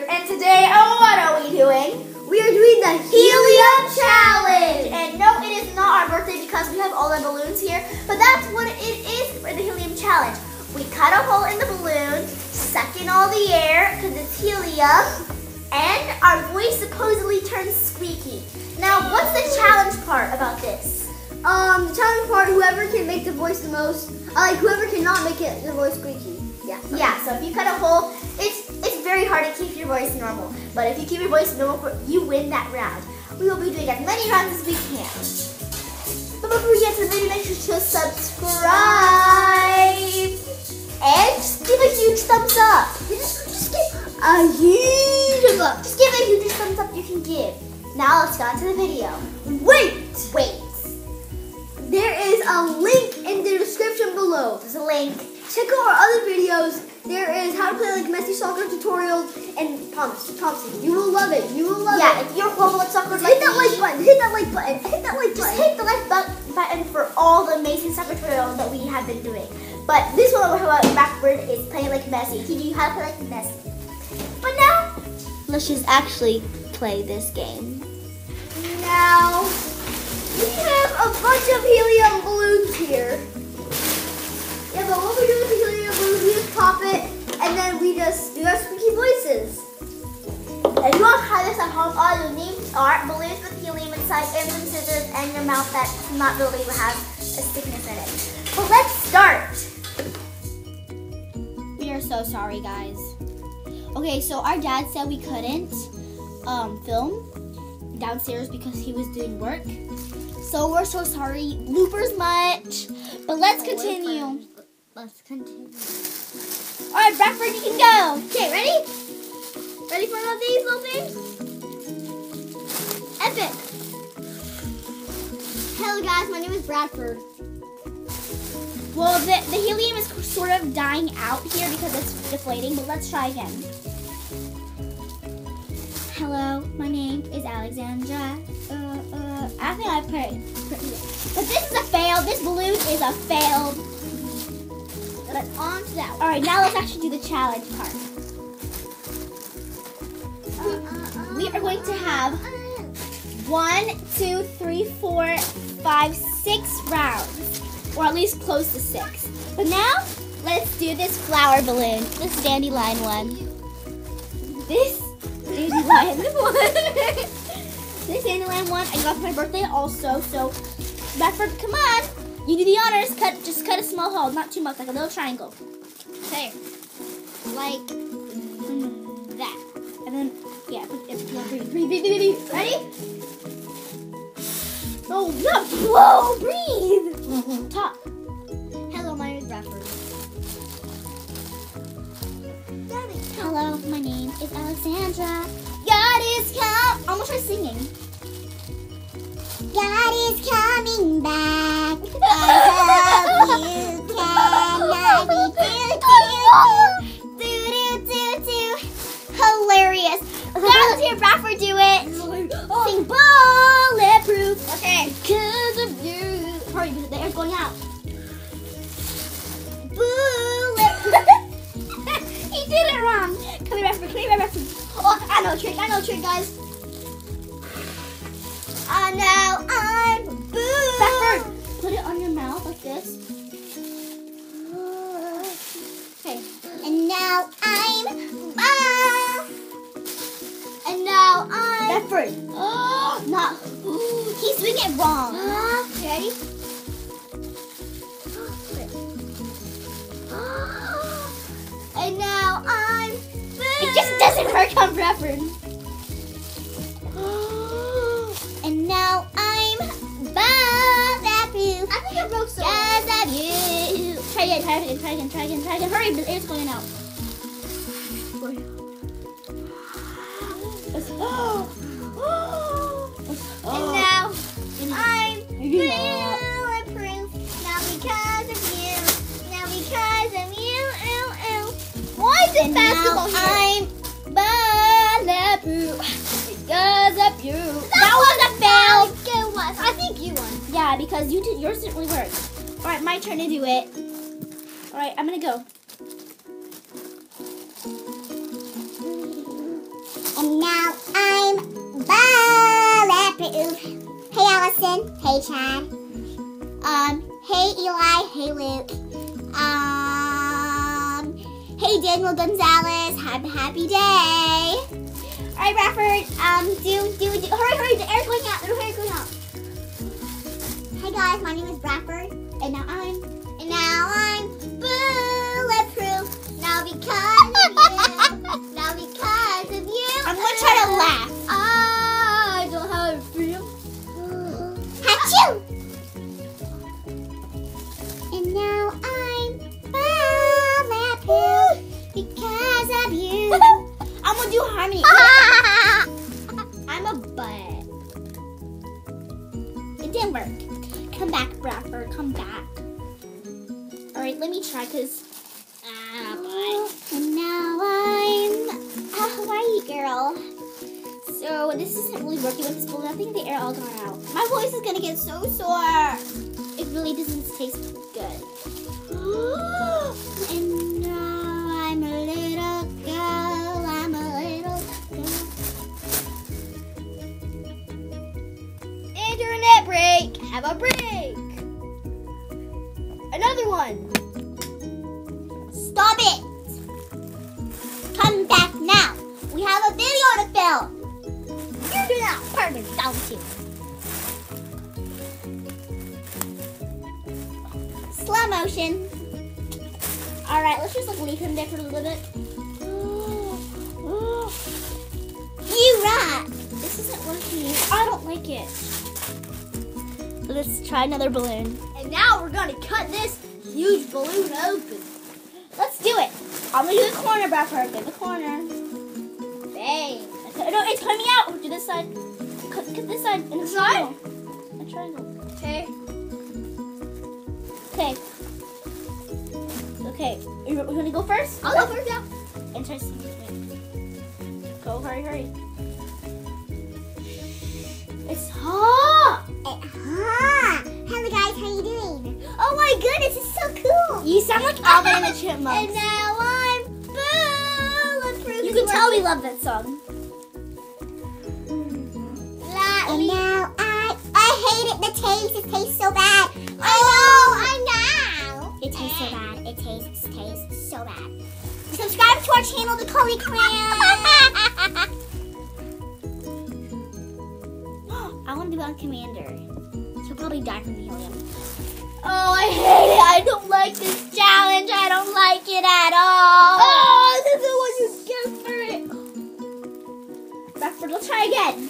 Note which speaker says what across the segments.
Speaker 1: Blackbird, and today, oh, what are we doing?
Speaker 2: We are doing the
Speaker 1: Helium Challenge! And no, it is not our birthday because we have all the balloons here, but that's what it is for the Helium Challenge. We cut a hole in the balloon, suck in all the air because it's helium, and our voice supposedly turns squeaky. Now, what's the challenge part about this?
Speaker 2: Um, the challenge part, whoever can make the voice the most, uh, like whoever cannot make it the voice squeaky. Yeah.
Speaker 1: Yeah, so if you cut a hole, very hard to keep your voice normal. But if you keep your voice normal, you win that round. We will be doing as many rounds as we can. But before we get to the video, make sure to subscribe. And just give a huge thumbs up. Just, just give
Speaker 2: A huge of
Speaker 1: Just give a huge thumbs up you can give. Now let's get on to the video.
Speaker 2: Wait!
Speaker 1: Wait,
Speaker 2: There is a link in the description below.
Speaker 1: there's a link.
Speaker 2: Check out our other videos. There is how to play like messy soccer tutorials and promise, Thompson. You will love it. You will love
Speaker 1: Yeah,
Speaker 2: it.
Speaker 1: Yeah, if you're horrible at soccer,
Speaker 2: Hit that
Speaker 1: me,
Speaker 2: like button. Hit that like button. Hit that like
Speaker 1: Just
Speaker 2: button.
Speaker 1: hit the like bu- button for all the amazing soccer tutorials that we have been doing. But this one about Blackbird is playing like Messi. He you how to play like Messi. But now, let's just actually play this game.
Speaker 2: Now, we have a bunch of helium balloons here. Squeaky.
Speaker 1: If you want to try this at home, all you need are balloons with helium inside and some scissors and your mouth that's not really have a thickness in it. So let's start.
Speaker 3: We are so sorry, guys. Okay, so our dad said we couldn't um, film downstairs because he was doing work. So we're so sorry. Bloopers much. But let's continue.
Speaker 2: Let's continue.
Speaker 3: All right, Bradford, you can go.
Speaker 2: Okay, ready? Ready for one of these little things? Epic. Hello guys, my name is Bradford.
Speaker 3: Well, the, the helium is sort of dying out here because it's deflating, but let's try again. Hello, my name is Alexandra. Uh, uh, I think I put, But this is a fail. This balloon is a failed.
Speaker 2: But on to that
Speaker 3: All right, now let's actually do the challenge part. We are going to have one, two, three, four, five, six rounds, or at least close to six. But now, let's do this flower balloon, this dandelion one. This dandelion one. this dandelion one I got for my birthday also. So, Bradford, come on, you do the honors. Cut, just cut a small hole, not too much, like a little triangle. There, like yeah, it's not breathe, breathe, breathe, breathe, breathe. Ready? Oh, not blow, breathe. Mm-hmm. Talk.
Speaker 2: Hello, my name is Bradford.
Speaker 3: Hello, my name is Alexandra. God is come. Almost try singing.
Speaker 4: God is coming back. I you can love me.
Speaker 3: Like this. Okay.
Speaker 4: And now I'm
Speaker 2: Ah. And now I'm.
Speaker 3: Bradford. Oh, not. He's doing it wrong.
Speaker 2: Ready? And now I'm.
Speaker 3: It just doesn't work on Bradford. Try again, try again, try again, try again, try again. Hurry, the air's going out. Oh.
Speaker 2: And oh. now I'm bulletproof. Now because of you. Now because of you. Ew, ew. Why is this
Speaker 4: And
Speaker 2: basketball
Speaker 4: now
Speaker 2: here?
Speaker 4: I'm
Speaker 3: bulletproof because of you. That was a fail.
Speaker 2: I think you won.
Speaker 3: Yeah, because you did yours didn't really work. All right, my turn to do it. Alright, I'm gonna go.
Speaker 4: And now I'm bulletproof. Hey, Allison. Hey, Chad. Um, hey, Eli. Hey, Luke. Um, hey, Daniel Gonzalez. Have a happy day.
Speaker 3: All right, Bradford. Um, do, do, do. Hurry, hurry. The air's going out. The air's going out.
Speaker 4: Hey, guys. My name is Bradford. And now I'm now I'm bulletproof. Now because of you. Now because of you.
Speaker 3: I'm gonna try to laugh.
Speaker 2: I don't have a feel.
Speaker 4: Achoo!
Speaker 3: Let me try, cause. Ah, butt.
Speaker 4: and now I'm
Speaker 3: a Hawaii girl. So this isn't really working with this balloon. I think the air all gone out. My voice is gonna get so sore. It really doesn't taste good.
Speaker 4: and now I'm a little girl. I'm a little girl.
Speaker 2: Internet break. Have a break. Another one.
Speaker 3: Slow motion. All right, let's just like leave him there for a little bit.
Speaker 4: You rock.
Speaker 3: This isn't working. I don't like it. Let's try another balloon.
Speaker 2: And now we're gonna cut this huge balloon open.
Speaker 3: Let's do it. I'm gonna do the corner, Bradford. In the corner.
Speaker 2: Bang.
Speaker 3: Okay, No, it's coming out. Do this side. Cut, cut this side. And
Speaker 2: This side?
Speaker 3: A triangle.
Speaker 2: Okay.
Speaker 3: Okay. Okay. You you want to go first?
Speaker 2: I'll go first now.
Speaker 3: Interesting. Go, hurry, hurry. It's hot.
Speaker 4: It's hot! Hello guys, how you doing? Oh my goodness, it's so cool.
Speaker 3: You sound like Alvin and the Chipmunks.
Speaker 2: And now I'm bulletproof.
Speaker 3: you can tell we love that song. Mm-hmm.
Speaker 4: And now I I hate it. The taste it tastes so bad. I know, I know. It tastes so bad. It tastes tastes so bad. Subscribe to our channel, The Cauley Clan.
Speaker 3: I want to be on Commander. He'll probably die from the helium.
Speaker 2: Oh, I hate it. I don't like this challenge. I don't like it at all. Oh, this is what you get for it.
Speaker 3: Bradford, let's try again.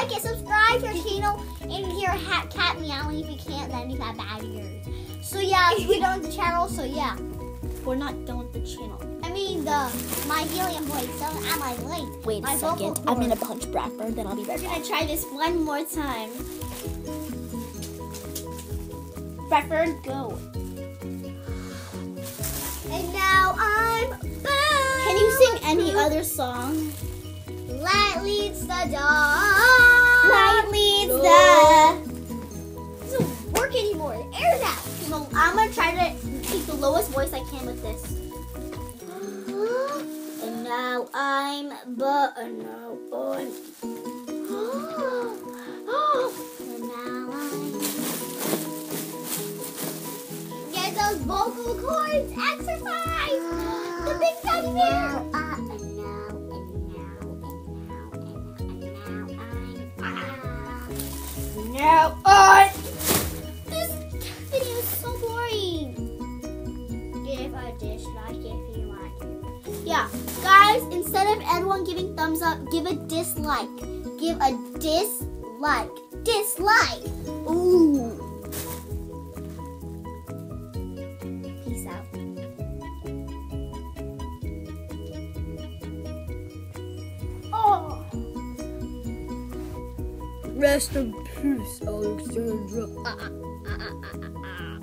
Speaker 4: Like it. Subscribe to our channel and hear hat cat meowing. If you can't, then you have bad ears.
Speaker 2: So yeah, we're done with the channel. So yeah,
Speaker 3: We're not done with the channel.
Speaker 2: I mean the my helium voice. So am I late?
Speaker 3: Wait
Speaker 2: My
Speaker 3: a second. I'm gonna punch Bradford, then I'll be right
Speaker 2: We're
Speaker 3: back.
Speaker 2: gonna try this one more time.
Speaker 3: Bradford, go.
Speaker 2: And now I'm
Speaker 3: Can you sing any other song?
Speaker 2: Light leads the dawn.
Speaker 3: Leads
Speaker 2: the. It doesn't work anymore. The air's out.
Speaker 3: So I'm gonna try to keep the lowest voice I can with this. And now I'm but and now I'm and now I'm
Speaker 2: Get those vocal cords. Exercise. The big teddy bear.
Speaker 4: Now
Speaker 3: I
Speaker 2: This video is so boring. Give a dislike if you want.
Speaker 3: Yeah, guys, instead of everyone giving thumbs up, give a dislike. Give a dislike. Dislike. Ooh. Peace out.
Speaker 2: Oh.
Speaker 1: Rest in Alexandra.
Speaker 3: Oh, ah, ah, ah,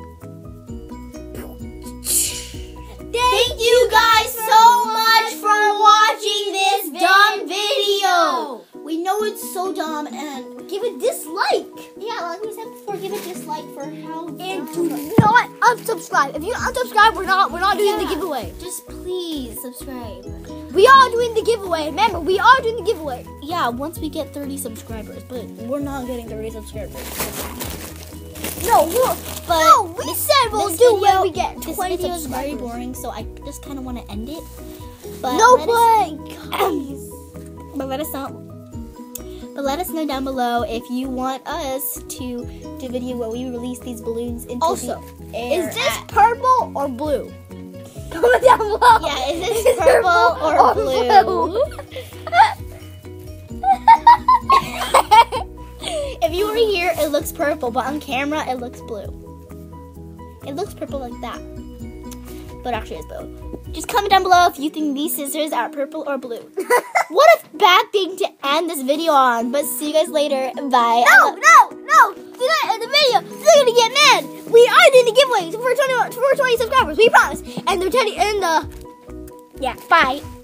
Speaker 3: Thank you guys so much for watching this dumb video. We know it's so dumb and give a dislike. Yeah, like we said before, give a dislike for how. And do not unsubscribe.
Speaker 2: If you unsubscribe, we're not we're not doing the giveaway.
Speaker 3: Just please subscribe.
Speaker 2: We are doing the giveaway. Remember, we are doing the giveaway.
Speaker 3: Yeah, once we get 30 subscribers, but we're not getting 30 subscribers.
Speaker 2: No, we're,
Speaker 3: But
Speaker 2: no, we said we'll do
Speaker 3: video-
Speaker 2: when we get 20
Speaker 3: This
Speaker 2: 20
Speaker 3: video is very boring, so I just kind of want to end it. But
Speaker 2: No,
Speaker 3: let us-
Speaker 2: but guys,
Speaker 3: but let us know. But let us know down below if you want us to do a video where we release these balloons into
Speaker 2: Also,
Speaker 3: the air.
Speaker 2: is this purple or blue? Comment down below.
Speaker 3: yeah, is this purple or blue? if you were here, it looks purple, but on camera, it looks blue. It looks purple like that, but actually it's blue. Just comment down below if you think these scissors are purple or blue. what a bad thing to end this video on, but see you guys later. Bye.
Speaker 2: No, no, no! Do not end the video. They're gonna get mad. We are doing the giveaways for 20, for 20 subscribers. We promise. And they're 10 and the
Speaker 3: Yeah, bye.